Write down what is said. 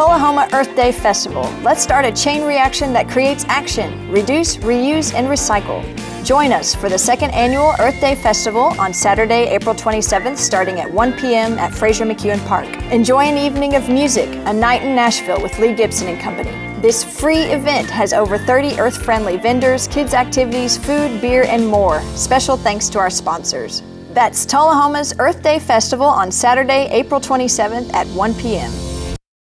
Tullahoma Earth Day Festival. Let's start a chain reaction that creates action. Reduce, reuse, and recycle. Join us for the second annual Earth Day Festival on Saturday, April 27th, starting at 1 p.m. at Frazier McEwen Park. Enjoy an evening of music, a night in Nashville with Lee Gibson and Company. This free event has over 30 earth friendly vendors, kids' activities, food, beer, and more. Special thanks to our sponsors. That's Tullahoma's Earth Day Festival on Saturday, April 27th at 1 p.m.